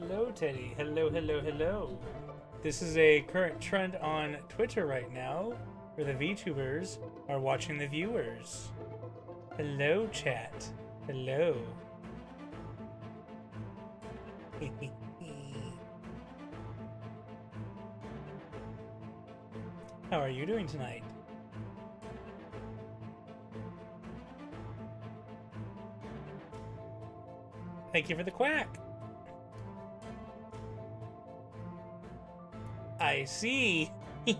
Hello, Teddy. Hello, hello, hello. This is a current trend on Twitter right now, where the VTubers are watching the viewers. Hello, chat. Hello. How are you doing tonight? Thank you for the quack. I see.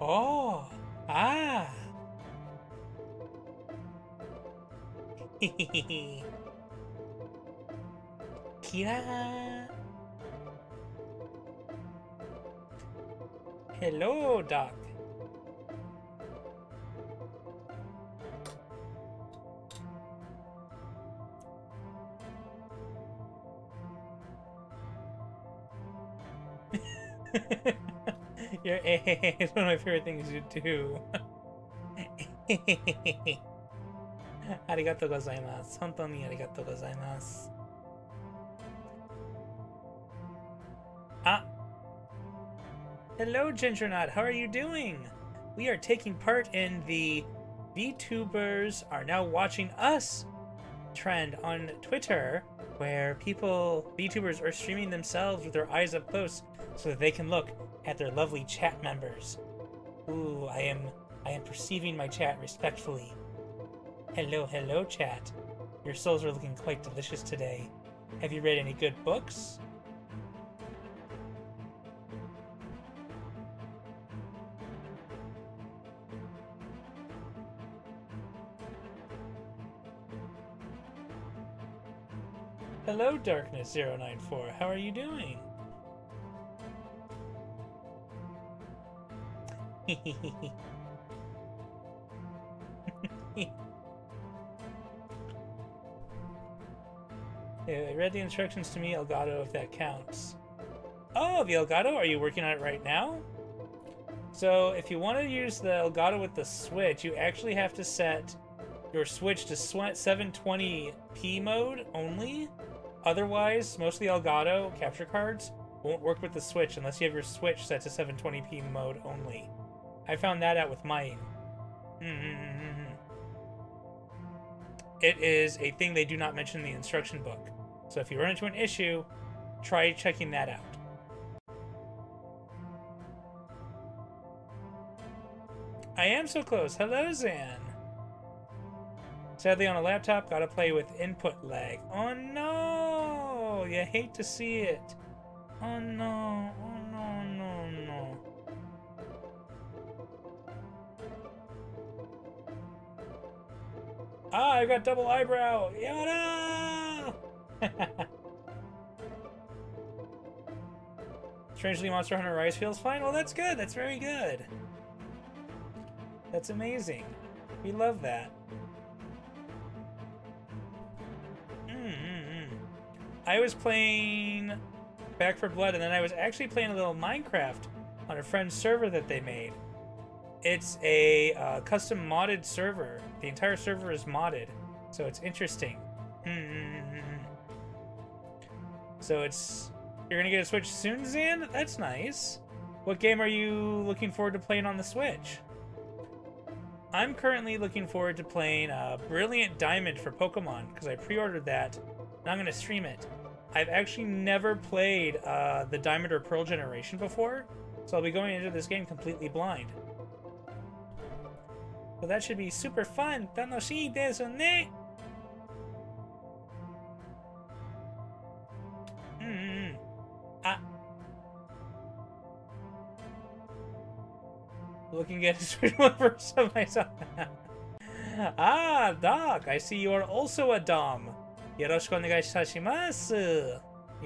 oh, ah. Kira. Hello, Doc. Your A is one of my favorite things you do. Arigato gozaimasu. Hontou ni arigato gozaimasu. Ah! Hello, Gingernaut. How are you doing? We are taking part in the VTubers are now watching us trend on Twitter, where people, VTubers, are streaming themselves with their eyes up close so that they can look at their lovely chat members. Ooh, I am, I am perceiving my chat respectfully. Hello, hello, chat. Your souls are looking quite delicious today. Have you read any good books? Hello, Darkness094. How are you doing? Yeah, I read the instructions to me, Elgato, if that counts. Oh, the Elgato? Are you working on it right now? So, if you want to use the Elgato with the Switch, you actually have to set your Switch to 720p mode only. Otherwise, most of the Elgato capture cards won't work with the Switch unless you have your Switch set to 720p mode only. I found that out with mine. Mm-hmm. It is a thing they do not mention in the instruction book. So if you run into an issue, try checking that out. I am so close. Hello, Zan. Sadly, on a laptop, gotta play with input lag. Oh no! You hate to see it. Oh no, oh no, no, no. Ah, I got double eyebrow! Yada! Strangely, Monster Hunter Rise feels fine. Well, that's good. That's very good. That's amazing. We love that. I was playing Back 4 Blood, and then I was actually playing a little Minecraft on a friend's server that they made. It's a uh, custom modded server. The entire server is modded, so it's interesting. Mm-mm-mm. So it's you're gonna get a Switch soon, Zan? That's nice. What game are you looking forward to playing on the Switch? I'm currently looking forward to playing uh, Brilliant Diamond for Pokemon because I pre-ordered that and I'm gonna stream it. I've actually never played uh, the Diamond or Pearl generation before, so I'll be going into this game completely blind. So that should be super fun. Tanoshii desu ne? Mm-hmm. Ah. Looking at his visual of myself. ah, Doc, I see you are also a Dom. よろしくお願いします。よ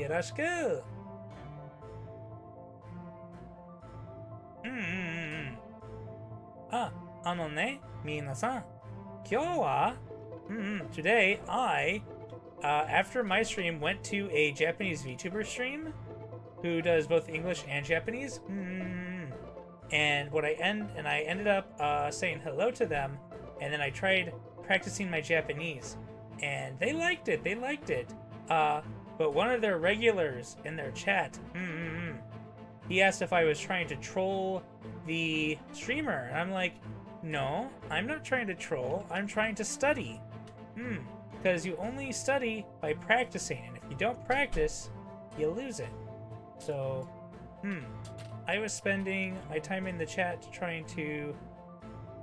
ろしく。うんうんうんうん。あ、あのね、皆さん、今日は、うんうん、today I, uh, after my stream, went to a Japanese VTuber stream who does both English and Japanese. Mm, and what I end and I ended up uh, saying hello to them, and then I tried practicing my Japanese, and they liked it. They liked it. Uh, but one of their regulars in their chat, mm-mm-mm, he asked if I was trying to troll the streamer, and I'm like, no, I'm not trying to troll. I'm trying to study. Hmm, because you only study by practicing, and if you don't practice, you lose it. So, hmm, I was spending my time in the chat trying to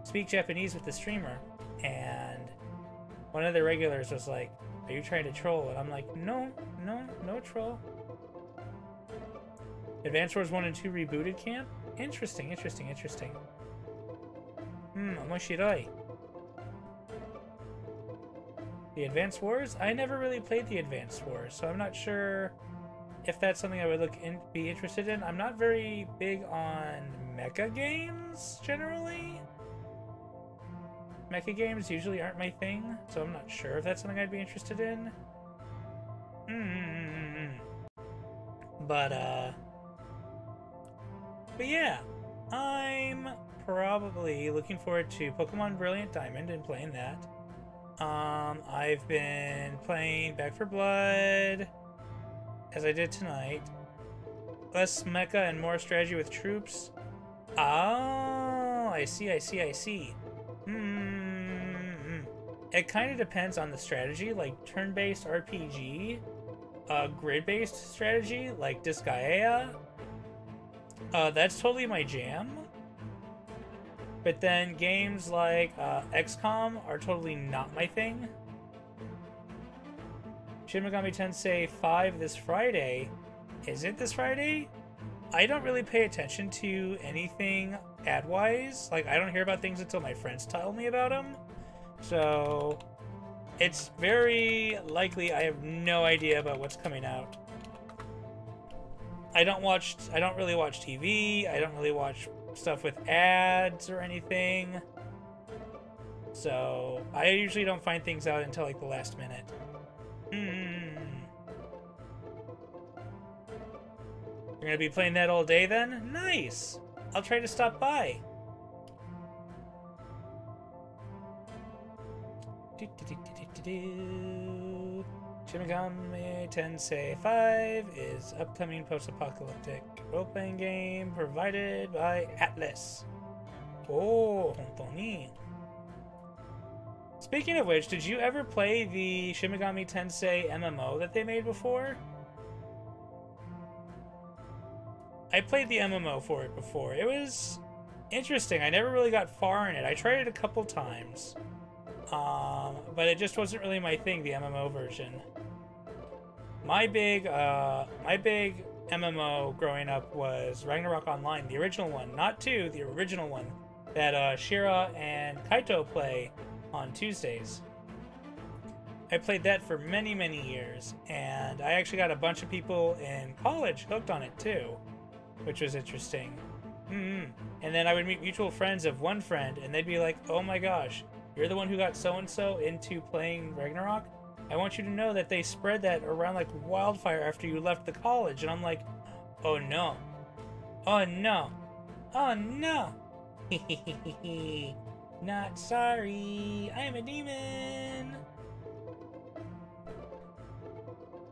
speak Japanese with the streamer, and one of the regulars was like, Are you trying to troll? And I'm like, No, no, no troll. Advance Wars 1 and 2 rebooted camp? Interesting, interesting, interesting. Hmm, omoshiroi. The Advance Wars? I never really played the Advance Wars, so I'm not sure if that's something I would look in, be interested in. I'm not very big on mecha games generally. Mecha games usually aren't my thing, so I'm not sure if that's something I'd be interested in. Mm-hmm. But uh, but yeah, I'm probably looking forward to Pokemon Brilliant Diamond and playing that. Um, I've been playing Back 4 Blood, as I did tonight. Less mecha and more strategy with troops. Oh, I see, I see, I see. It kind of depends on the strategy, like turn-based RPG, uh, grid-based strategy, like Disgaea. Uh, that's totally my jam. But then games like uh, XCOM are totally not my thing. Shin Megami Tensei 5 this Friday. Is it this Friday? I don't really pay attention to anything ad-wise. Like, I don't hear about things until my friends tell me about them. So, it's very likely I have no idea about what's coming out. I don't watch, I don't really watch TV. I don't really watch stuff with ads or anything. So, I usually don't find things out until like the last minute. Mm. You're gonna be playing that all day then? Nice! I'll try to stop by. Shin Megami Tensei 5 is upcoming post-apocalyptic role-playing game provided by Atlus. Oh, Hontoni. Speaking of which, did you ever play the Shin Megami Tensei MMO that they made before? I played the MMO for it before. It was interesting. I never really got far in it. I tried it a couple times. Um, but it just wasn't really my thing, the MMO version. My big, uh, my big MMO growing up was Ragnarok Online, the original one, not two, the original one that uh, Shira and Kaito play on Tuesdays. I played that for many, many years, and I actually got a bunch of people in college hooked on it too, which was interesting. Mm-hmm. And then I would meet mutual friends of one friend, and they'd be like, "Oh my gosh, you're the one who got so and so into playing Ragnarok. I want you to know that they spread that around like wildfire after you left the college." And I'm like, "Oh no, oh no, oh no." Not sorry. I am a demon.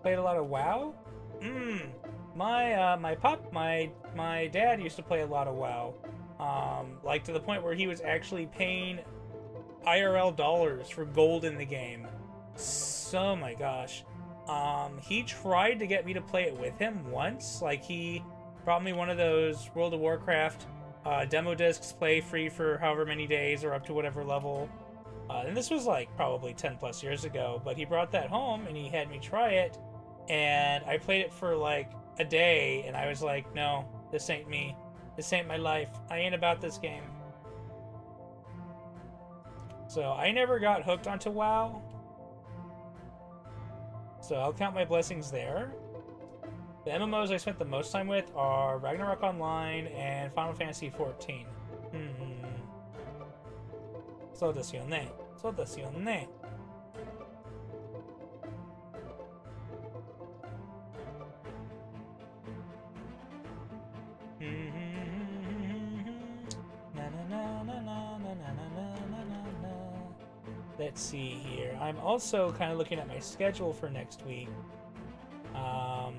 Played a lot of WoW. Mmm. My uh, my pop my my dad used to play a lot of WoW. Um, like to the point where he was actually paying IRL dollars for gold in the game. So my gosh. Um, he tried to get me to play it with him once. Like he brought me one of those World of Warcraft uh, demo discs play free for however many days or up to whatever level. Uh, and this was like probably 10 plus years ago, but he brought that home and he had me try it. And I played it for like a day and I was like, no, this ain't me. This ain't my life. I ain't about this game. So I never got hooked onto WoW. So I'll count my blessings there. The MMOs I spent the most time with are Ragnarok Online and Final Fantasy XIV. Hmm. そうですよね。そうですよね。 let's see here. I'm also kind of looking at my schedule for next week. Um,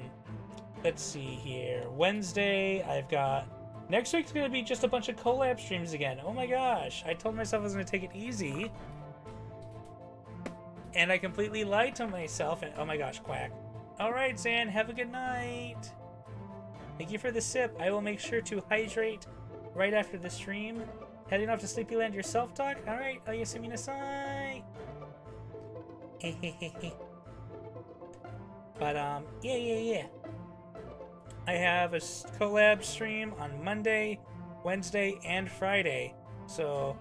let's see here. Wednesday, I've got. Next week's gonna be just a bunch of collab streams again. Oh my gosh! I told myself I was gonna take it easy, and I completely lied to myself. And oh my gosh, quack! All right, Zan, have a good night. Thank you for the sip. I will make sure to hydrate right after the stream. Heading off to Sleepyland yourself, Doc? Alright, Oyasumi nasai! but, um, yeah, yeah, yeah. I have a collab stream on Monday, Wednesday, and Friday. So,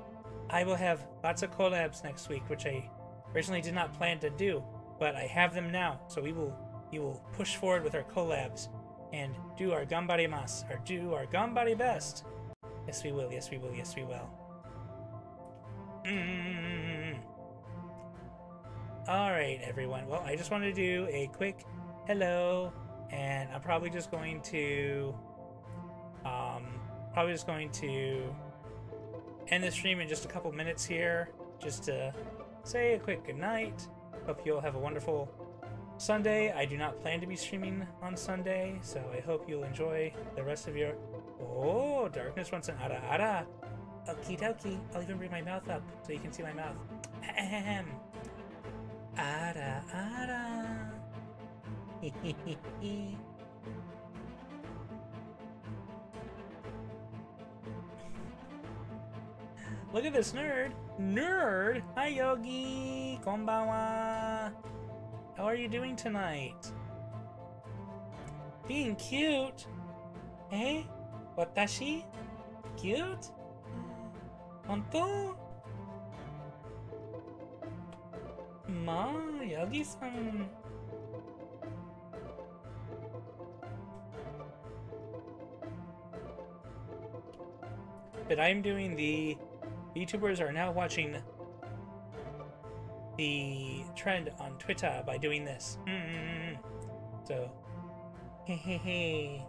I will have lots of collabs next week, which I originally did not plan to do, but I have them now. So we will we will push forward with our collabs and do our gambarimas, or do our gambari best. Yes, we will. Yes, we will. Yes, we will. Mm. All right, everyone. Well, I just wanted to do a quick hello, and I'm probably just going to, um, probably just going to end the stream in just a couple minutes here, just to say a quick good night. Hope you'll have a wonderful Sunday. I do not plan to be streaming on Sunday, so I hope you'll enjoy the rest of your Oh, darkness wants an ara ara. Okie dokie. I'll even bring my mouth up so you can see my mouth. Ahem. Ara ara. Look at this nerd. Nerd! Hi, Yogi! Konbanwa! How are you doing tonight? Being cute? Eh? Watashi? Cute? Honto? But I'm doing the VTubers are now watching the trend on Twitter by doing this. Mm. So, hey, hey, hey.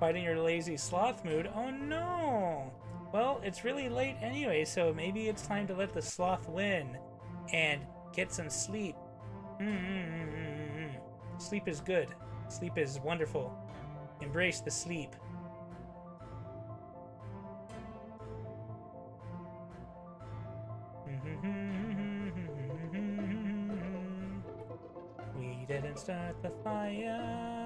Fighting your lazy sloth mood? Oh no! Well, it's really late anyway, so maybe it's time to let the sloth win and get some sleep. Mm -hmm. Sleep is good. Sleep is wonderful. Embrace the sleep. we didn't start the fire.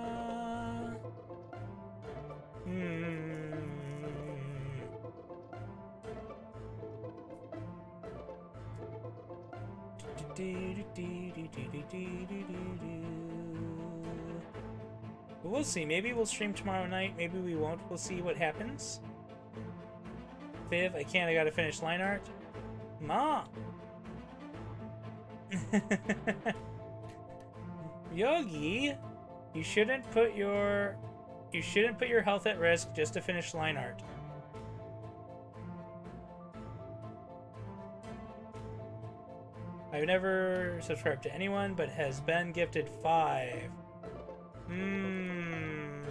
We'll see. Maybe we'll stream tomorrow night. Maybe we won't. We'll see what happens. Viv, I can't. I gotta finish line art. Ma! Yogi, you shouldn't put your you shouldn't put your health at risk just to finish line art. I've never subscribed to anyone, but has been gifted five. Hmm.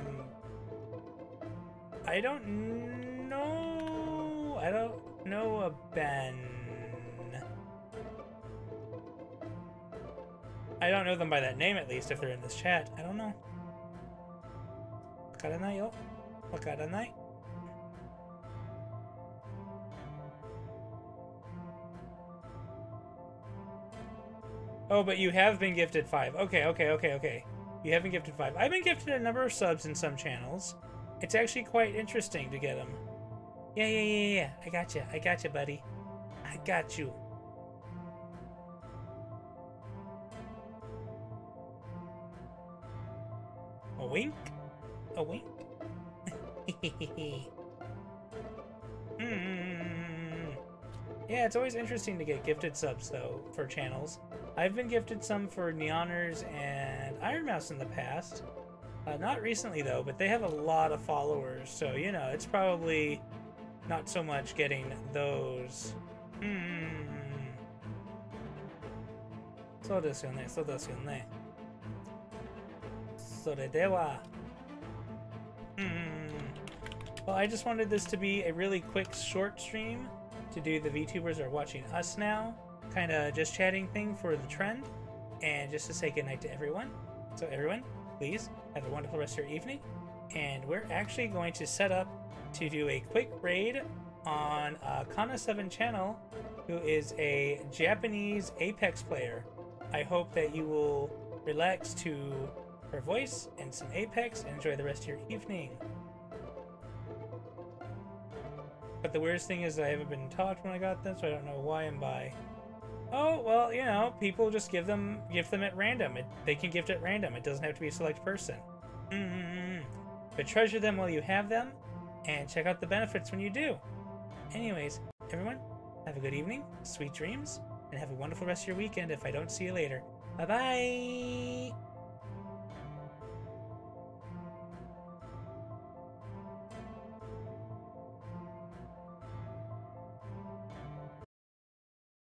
I don't know. I don't know a Ben. I don't know them by that name, at least, if they're in this chat. I don't know. わからないよ。わからない。Oh, but you have been gifted five. Okay, okay, okay, okay. You have been gifted five. I've been gifted a number of subs in some channels. It's actually quite interesting to get them. Yeah, yeah, yeah, yeah. I got you. I got you, buddy. I got you. A wink? A wink? mm. Yeah, it's always interesting to get gifted subs, though, for channels. I've been gifted some for Nyanners and Ironmouse in the past. Uh, not recently, though, but they have a lot of followers, so, you know, it's probably not so much getting those. Mm. So desu yo ne, so desu yo ne. Sore dewa. Mm. Well, I just wanted this to be a really quick, short stream to do the VTubers are watching us now kind of just chatting thing for the trend, and just to say goodnight to everyone. So everyone, please have a wonderful rest of your evening, and we're actually going to set up to do a quick raid on uh, Kana7 channel, who is a Japanese Apex player. I hope that you will relax to her voice and some Apex and enjoy the rest of your evening. But the weirdest thing is I haven't been taught when I got this, so I don't know why I'm by. Oh well, you know, people just give them give them at random. It, they can gift at random. It doesn't have to be a select person. Mm-hmm. But treasure them while you have them, and check out the benefits when you do. Anyways, everyone, have a good evening, sweet dreams, and have a wonderful rest of your weekend if I don't see you later. Bye bye!